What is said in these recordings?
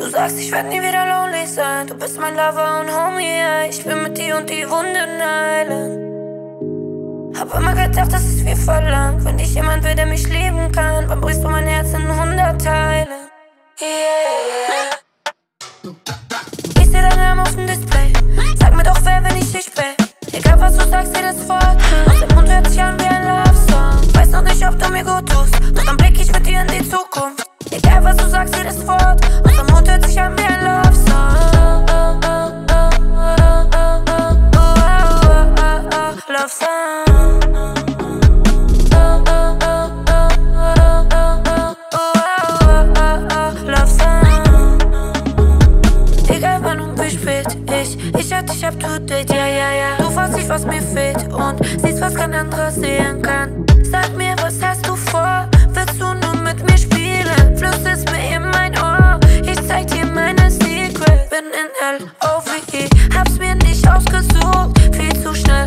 Du sagst, ich werd nie wieder lonely sein. Du bist mein Lover und Homie, ja. Ich will mit dir und die Wunden heilen. Hab immer gedacht, das ist wie verlangt. Wenn ich jemand will, der mich lieben kann, dann brichst du mein Herz in hundert Teile. Yeah. Ich seh deinen Namen auf dem Display. Sag mir doch, wer, wenn ich dich will. Egal was du sagst, seh das Wort. Aus dem Mund hört sich an wie ein Love-Song. Weiß noch nicht, ob du mir gut tust. Doch dann blick ich mit dir in die Zukunft. Egal was du sagst, jedes Wort. Ich, ich to date, ja, ja, ja. Du weißt nicht, was mir fehlt und siehst, was kein anderer sehen kann. Sag mir, was hast du vor? Willst du nur mit mir spielen? Flüsterst mir in mein Ohr, ich zeig dir meine Secrets. Bin in L-O-V-E, hab's mir nicht ausgesucht. Viel zu schnell,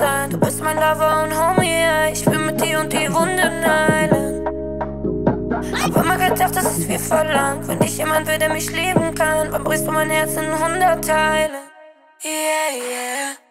sein. Du bist mein Lover und Homie, ja. Ich will mit dir und die Wunden heilen. Hab immer gedacht, das ist wie verlangt. Wenn ich jemand will, der mich lieben kann, dann brichst du mein Herz in hundert Teile. Yeah, yeah.